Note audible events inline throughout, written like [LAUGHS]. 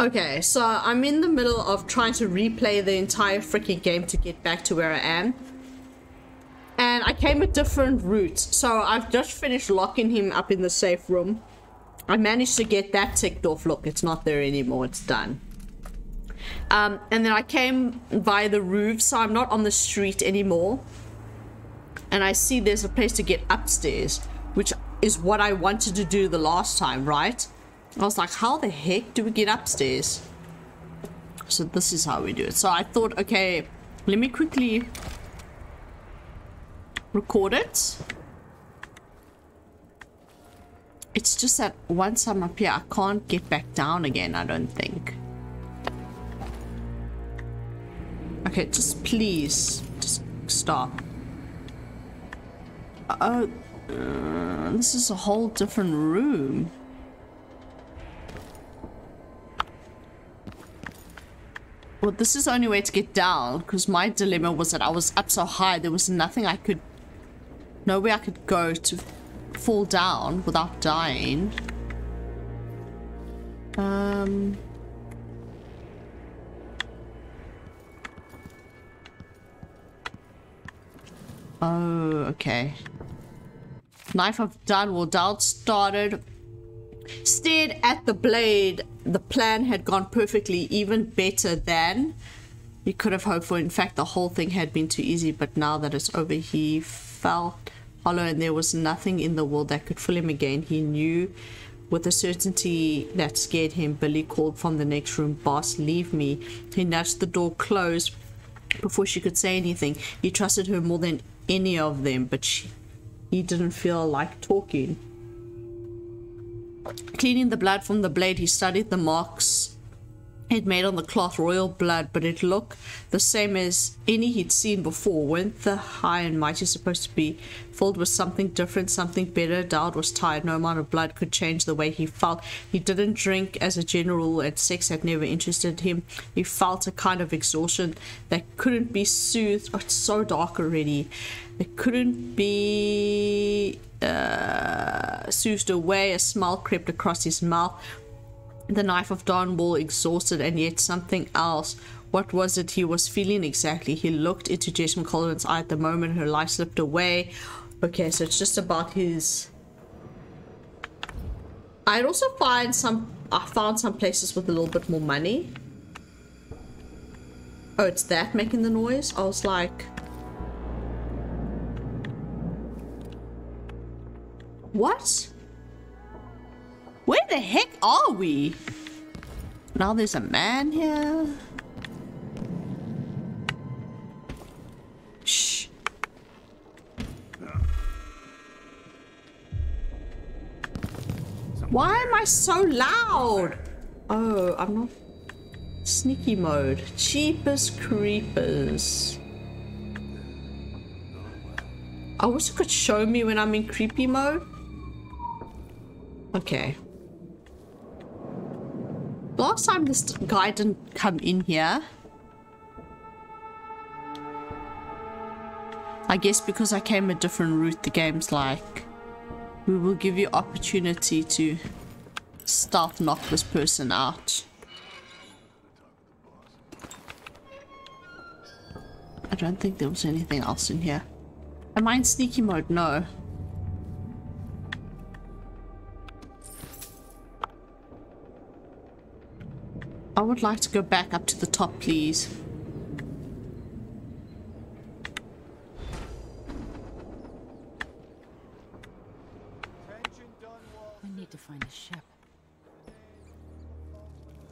Okay, so I'm in the middle of trying to replay the entire freaking game to get back to where I am. And I came a different route. So I've just finished locking him up in the safe room. I managed to get that ticked off. Look, it's not there anymore. It's done. Um, and then I came via the roof, so I'm not on the street anymore. And I see there's a place to get upstairs, which is what I wanted to do the last time, right? I was like, how the heck do we get upstairs? So this is how we do it. So I thought, okay, let me quickly record it. It's just that once I'm up here, I can't get back down again, I don't think. Okay, just please, just stop. Oh, uh, this is a whole different room. Well, this is the only way to get down, because my dilemma was that I was up so high, there was nothing I could... Nowhere I could go to fall down without dying. Um... Oh, okay. Knife of Dunwall. Daud started. Stared at the blade. The plan had gone perfectly, even better than he could have hoped for. In fact, the whole thing had been too easy, but now that it's over, he felt hollow and there was nothing in the world that could fill him again. He knew with a certainty that scared him. Billie called from the next room, Boss, leave me. He nudged the door closed before she could say anything. He trusted her more than any of them, but she, he didn't feel like talking. Cleaning the blood from the blade, he studied the marks it made on the cloth royal blood, but it looked the same as any he'd seen before. Weren't the high and mighty supposed to be filled with something different, something better? Daud was tired. No amount of blood could change the way he felt. He didn't drink as a general, and sex had never interested him. He felt a kind of exhaustion that couldn't be soothed. Oh, it's so dark already. It couldn't be uh, soothed away. A smile crept across his mouth the knife of Dunwall exhausted and yet something else. What was it he was feeling exactly? He looked into Jessamine Kaldwin's eye at the moment her life slipped away. Okay, so it's just about his... I'd also find some... I found some places with a little bit more money. Oh, it's that making the noise? I was like... What? Where the heck are we? Now there's a man here. Shh. Why am I so loud? Oh, I'm not... Sneaky mode. Cheapest creepers. I wish you could show me when I'm in creepy mode. Okay. Last time this guy didn't come in here. I guess because I came a different route, the game's like, we will give you opportunity to stealth knock this person out. I don't think there was anything else in here. Am I in sneaky mode? No. Would like to go back up to the top, please. We need to find a ship.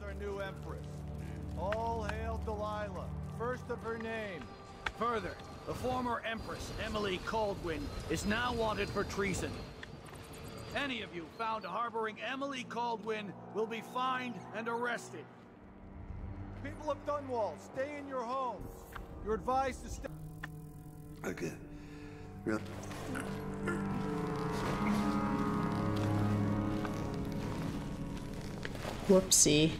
Our new empress. All hail Delilah, first of her name. Further, the former empress, Emily Kaldwin, is now wanted for treason. Any of you found harboring Emily Kaldwin will be fined and arrested. People of Dunwall, stay in your homes. You're advised to stay. Okay. Really? Whoopsie.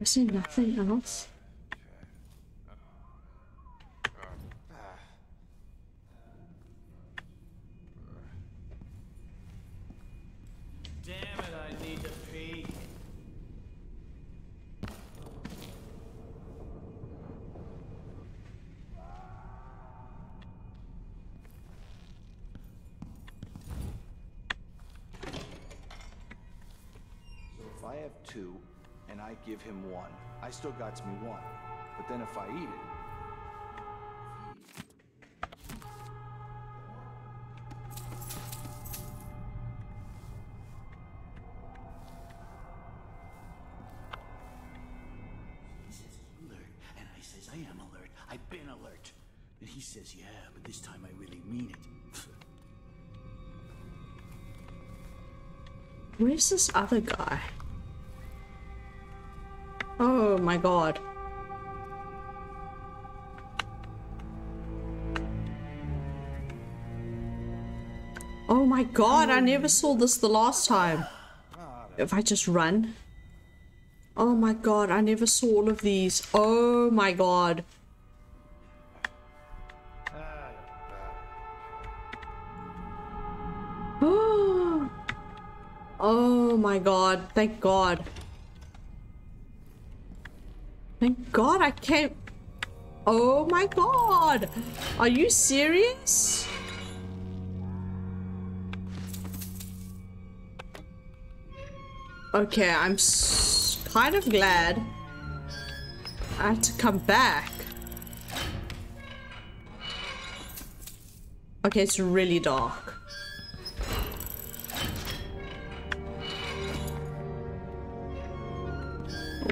Is there nothing give him one, I still got me one. But then if I eat it, He says, alert. And I says, I am alert. I've been alert. And he says, yeah, but this time I really mean it. Where's this other guy? My god. Oh my god, I never saw this the last time. If I just run. Oh my god, I never saw all of these. Oh my god. [GASPS] Oh my god, thank god. Thank god I can't. Oh my god! Are you serious? Okay, I'm kind of glad I had to come back. Okay, it's really dark.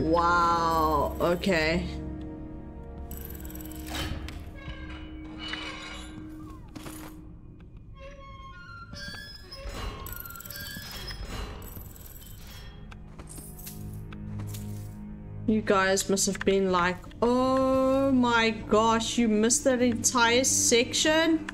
Wow, okay. You guys must have been like, oh my gosh, you missed that entire section?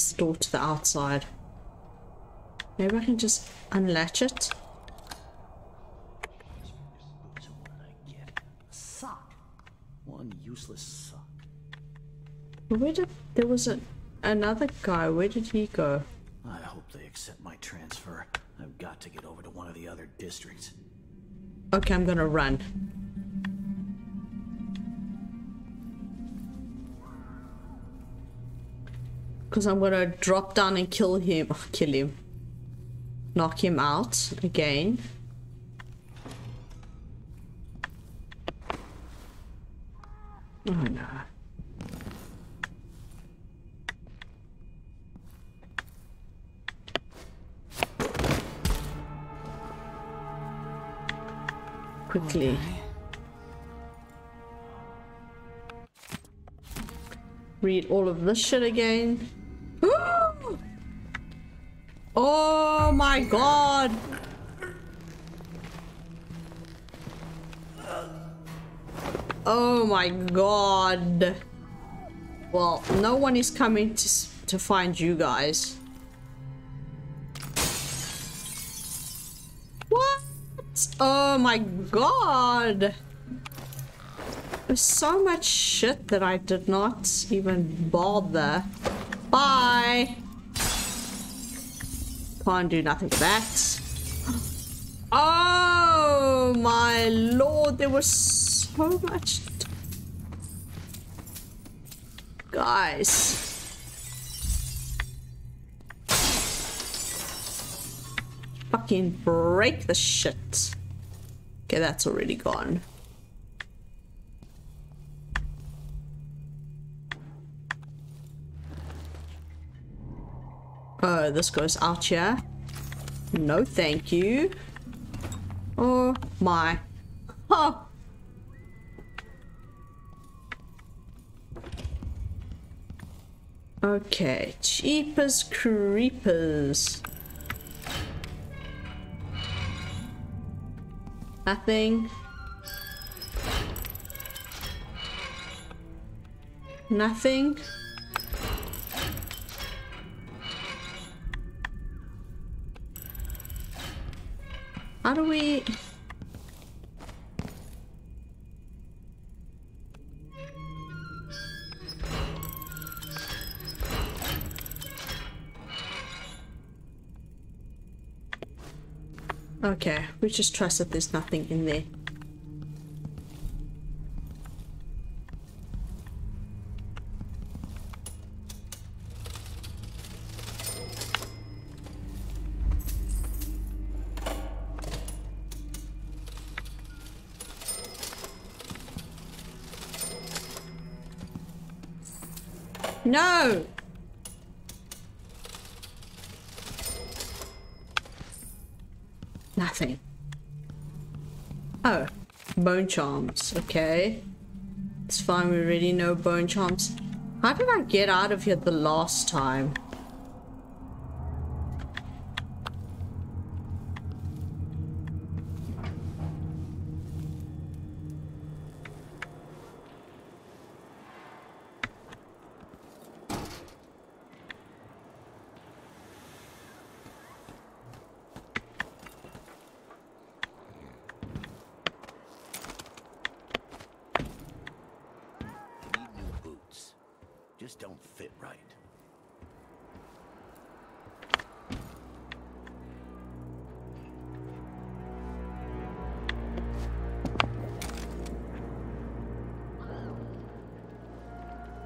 Oh, door to the outside. Maybe I can just unlatch it. So what did I get? A sock. One useless sock. Where did there was a another guy? Where did he go? I hope they accept my transfer. I've got to get over to one of the other districts. Okay, I'm gonna run. Because I'm gonna drop down and kill him. oh, [LAUGHS] kill him. Knock him out again. Oh no. Quickly. Read all of this shit again. Oh my god! Oh my god. Well, no one is coming to, to find you guys. What? Oh my god! There's so much shit that I did not even bother. Bye! Can't do nothing with that. Oh my lord, there was so much. Guys. Fucking break the shit. Okay, that's already gone. Oh, this goes out here. No, thank you. Oh my. Oh. Okay, cheapers creepers. Nothing. Nothing. How do we... Okay, we just trust that there's nothing in there. No! Nothing. Oh, bone charms. Okay. It's fine, we already know bone charms. How did I get out of here the last time?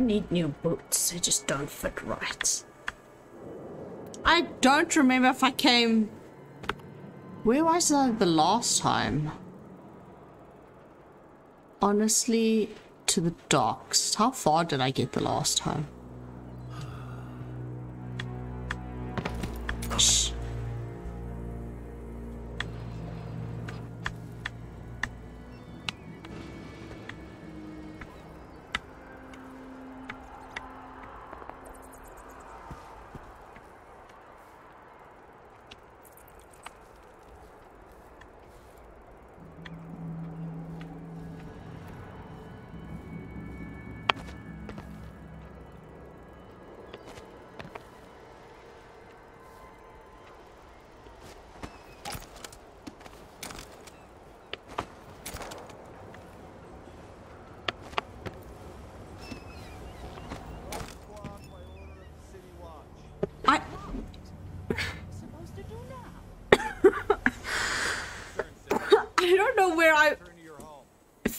Need new boots, they just don't fit right. I don't remember if I came... Where was I the last time? Honestly, to the docks. How far did I get the last time?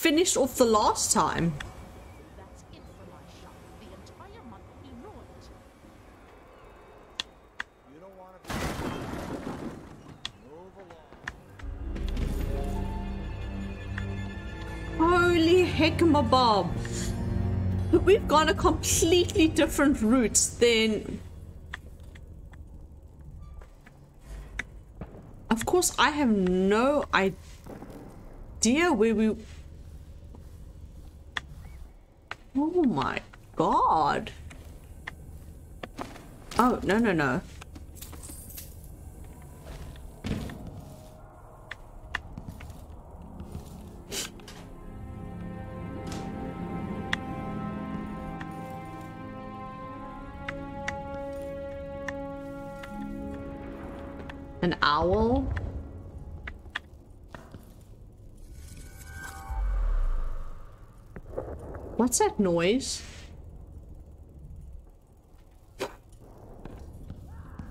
Finished off the last time. Holy heck, my bob. We've gone a completely different route than... Of course, I have no idea where we... Oh my god. Oh, no, no, no. An owl? What's that noise?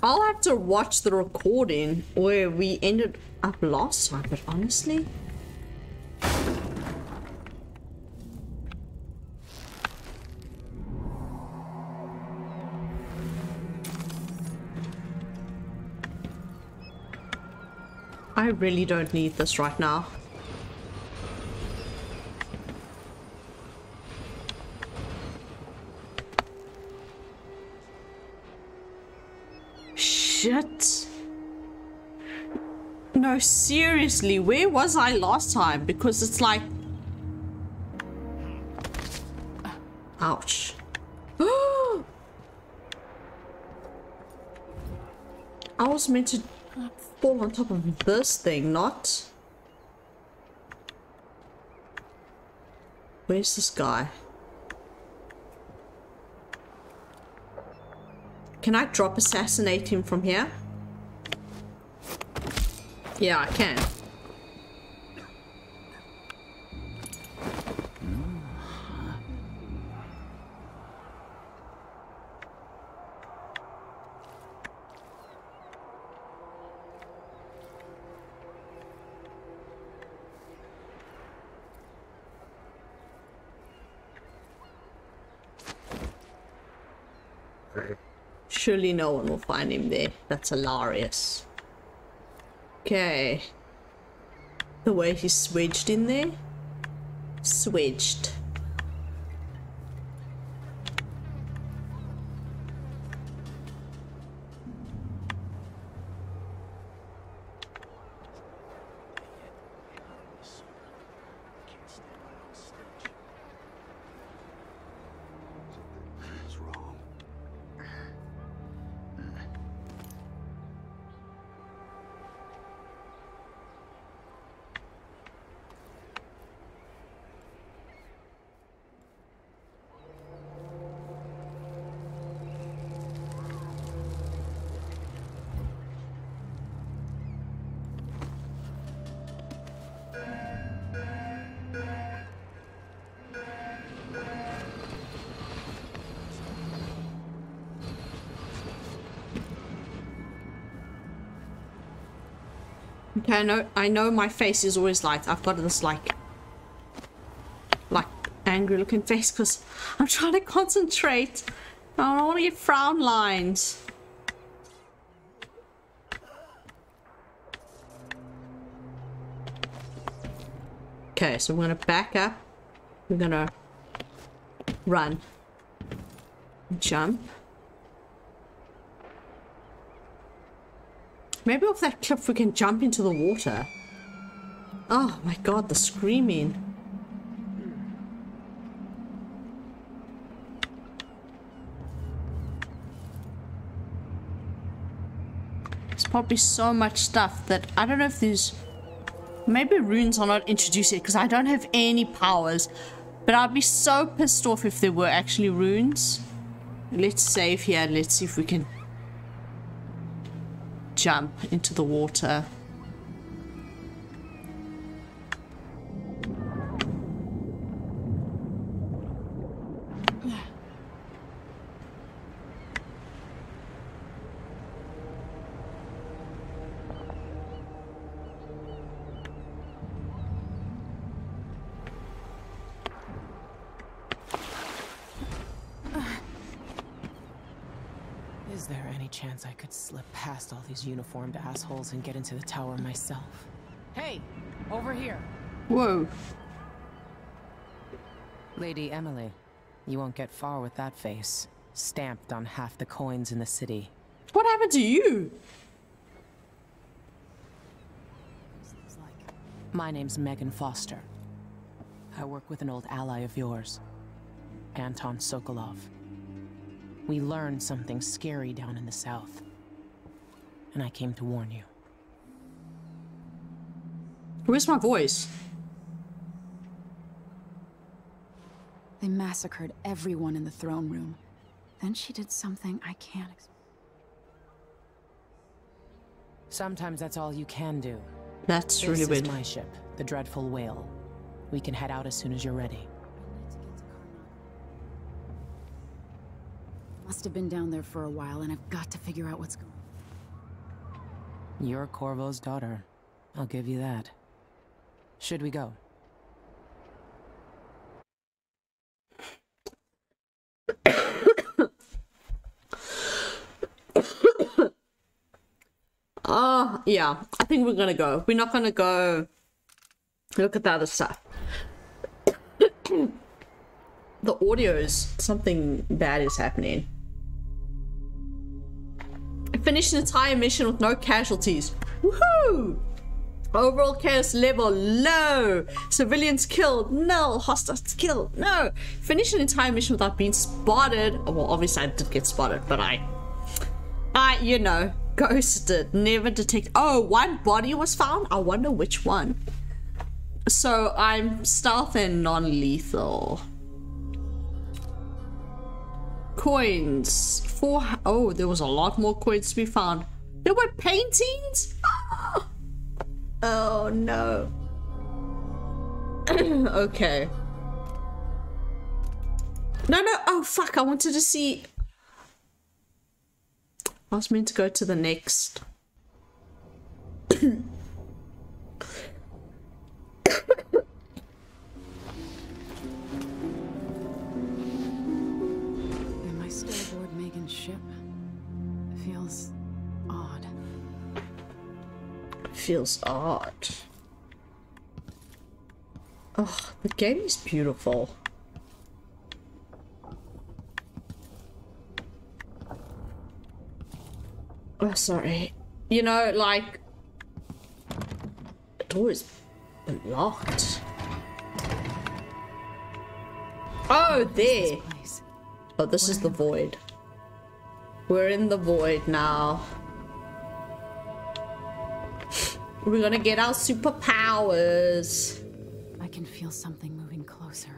I'll have to watch the recording where we ended up last time, but honestly... I really don't need this right now. Shit. No, seriously, where was I last time? Because it's like... Ouch. [GASPS] I was meant to fall on top of this thing, not... Where's this guy? Can I drop assassinate him from here? Yeah, I can. Surely no one will find him there. That's hilarious. Okay. The way he's switched in there. Switched. I know I know my face is always like I've got this like like angry looking face because I'm trying to concentrate. I don't want to get frown lines. Okay, so we're gonna back up. We're gonna run. Jump. Maybe off that cliff we can jump into the water. Oh my god, the screaming. There's probably so much stuff that I don't know if there's... Maybe runes are not introduced yet because I don't have any powers. But I'd be so pissed off if there were actually runes. Let's save here let's see if we can jump into the water. Slip past all these uniformed assholes and get into the tower myself? Hey, over here. Whoa. Lady Emily, you won't get far with that face. Stamped on half the coins in the city. What happened to you? My name's Megan Foster. I work with an old ally of yours, Anton Sokolov. We learned something scary down in the south, and I came to warn you. Where's my voice? They massacred everyone in the throne room. Then she did something I can't explain. Sometimes that's all you can do. That's This really is weird. my ship, the Dreadful Whale. We can head out as soon as you're ready. Must have been down there for a while, and I've got to figure out what's going on. You're Corvo's daughter. I'll give you that. Should we go? Oh, [COUGHS] yeah. I think we're gonna go. We're not gonna go look at the other stuff. [COUGHS] the audio's something bad is happening. I finished an entire mission with no casualties. Woohoo! Overall chaos level low. Civilians killed. No. Hostiles killed. No. Finish an entire mission without being spotted. Well, obviously I did get spotted, but I I, you know, [LAUGHS] ghosted, never detect. Oh, one body was found. I wonder which one. So I'm stealth and non-lethal. Coins. Four. Oh, there was a lot more coins to be found. There were paintings? Ah! oh no. [CLEARS THROAT] okay. No, no. Oh, fuck. I wanted to see. I was meant to go to the next. [CLEARS THROAT] Feels odd. Oh, the game is beautiful. Oh, sorry. You know, like... The door is locked. Oh, there. Oh, this is the void. We're in the void now. We're gonna get our superpowers. I can feel something moving closer.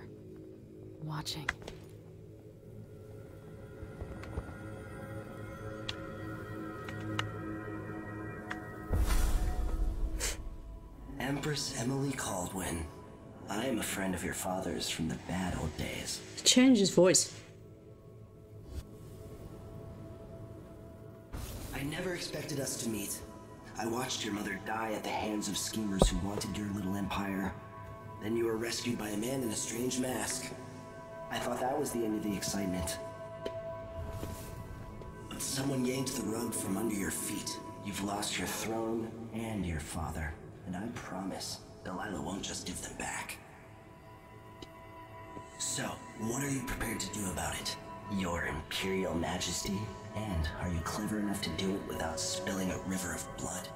Watching. Empress Emily Kaldwin. I am a friend of your father's from the bad old days. Change his voice. I never expected us to meet. I watched your mother die at the hands of schemers who wanted your little empire. Then you were rescued by a man in a strange mask. I thought that was the end of the excitement. But someone yanked the rug from under your feet. You've lost your throne and your father. And I promise, Delilah won't just give them back. So, what are you prepared to do about it? Your Imperial Majesty? And are you clever enough to do it without spilling a river of blood?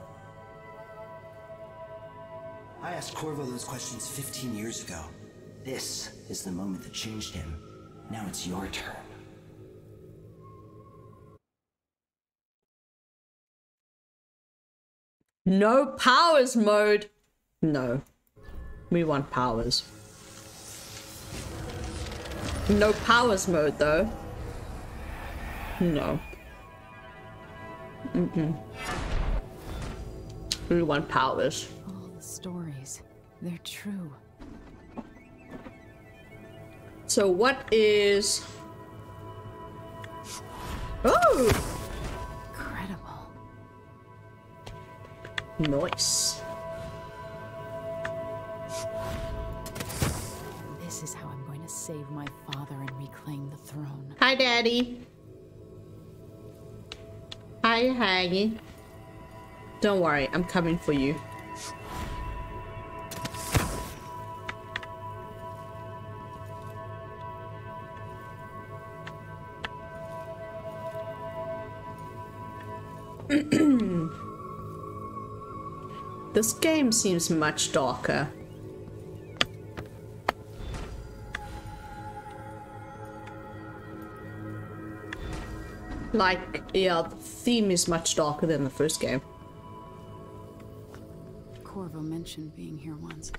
I asked Corvo those questions 15 years ago. This is the moment that changed him. Now it's your turn. No powers mode. No. We want powers. No powers mode though. No. Mm-mm. We want powers. All the stories. They're true. So what is... Oh! Incredible. Nice. This is how I'm going to save my father and reclaim the throne. Hi, Daddy. Hi, Haggy. Don't worry, I'm coming for you. [CLEARS THROAT] this game seems much darker. Like, yeah, the theme is much darker than the first game. Corvo mentioned being here once.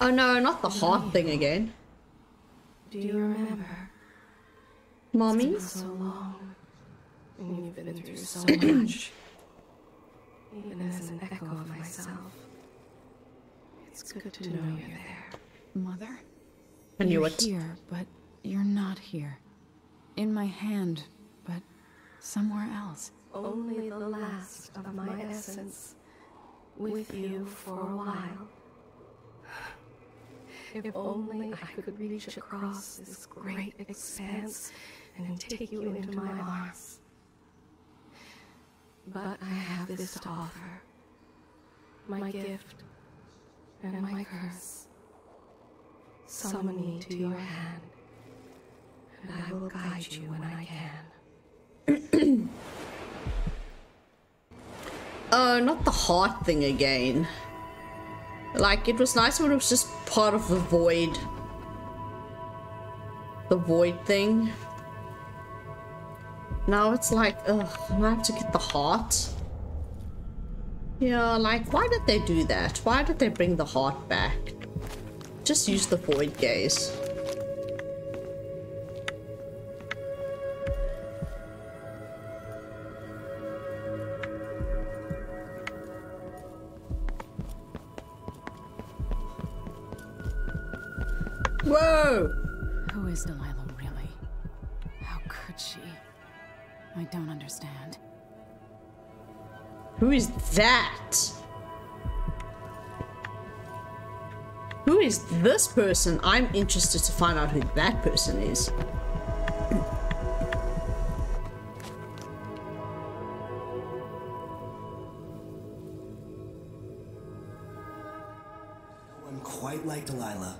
Oh no, not the heart thing again. Do you remember? Mommy? So long. And you've been through so much. Even as an echo of myself. It's good to know you're there. Mother? I knew you're it. here, but you're not here. In my hand, but somewhere else. Only the last of my essence. With you for a while. [SIGHS] If only I could reach across this great expanse and take you into my arms. But I have this to offer. My gift and my curse. Summon me to your hand, and I will guide you when I can. Oh, [CLEARS THROAT] not the heart thing again. Like, it was nice when it was just part of the void. The void thing. Now it's like, ugh, I have to get the heart. Yeah, like, why did they do that? Why did they bring the heart back? Just use the void gaze. That? Who is this person? I'm interested to find out who that person is. No one quite like Delilah.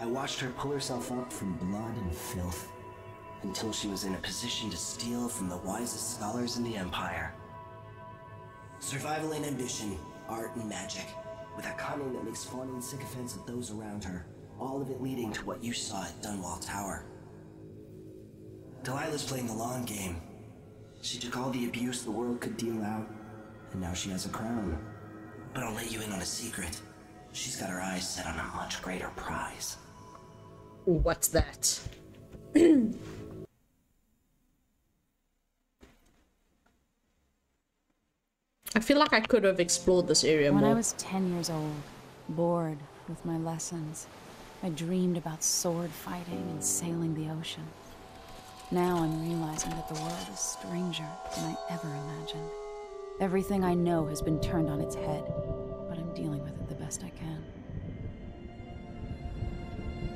I watched her pull herself up from blood and filth until she was in a position to steal from the wisest scholars in the Empire. Survival and ambition, art and magic, with a cunning that makes fawning sycophants of those around her, all of it leading to what you saw at Dunwall Tower. Delilah's playing the long game. She took all the abuse the world could deal out, and now she has a crown. But I'll let you in on a secret. She's got her eyes set on a much greater prize. What's that? [CLEARS THROAT] I feel like I could have explored this area When more. When I was 10 years old, bored with my lessons, I dreamed about sword fighting and sailing the ocean. Now I'm realizing that the world is stranger than I ever imagined. Everything I know has been turned on its head, but I'm dealing with it the best I can.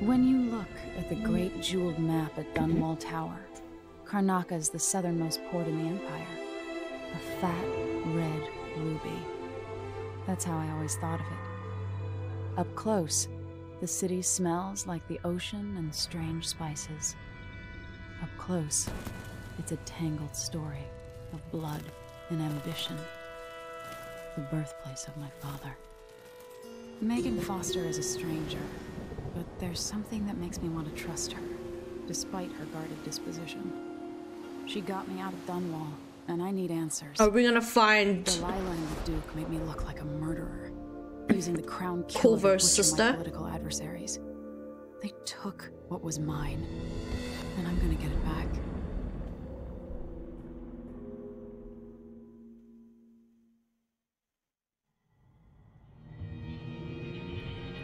When you look at the great jeweled map at Dunwall Tower, Karnaca is the southernmost port in the Empire. A fat, red ruby. That's how I always thought of it. Up close, the city smells like the ocean and strange spices. Up close, it's a tangled story of blood and ambition. The birthplace of my father. Megan Foster is a stranger, but there's something that makes me want to trust her, despite her guarded disposition. She got me out of Dunwall, and I need answers. Are we gonna find Delilah and the Duke made me look like a murderer, using the crown killer sister? my political adversaries. They took what was mine, and I'm gonna get it back.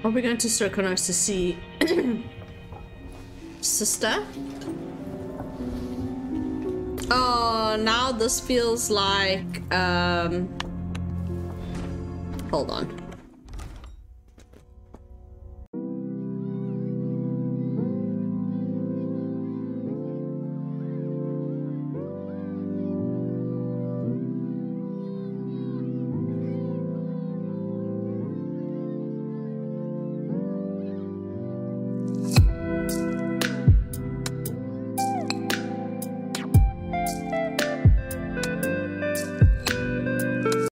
Are we going to Serkonos to see [CLEARS THROAT] sister? Oh, now this feels like um hold on.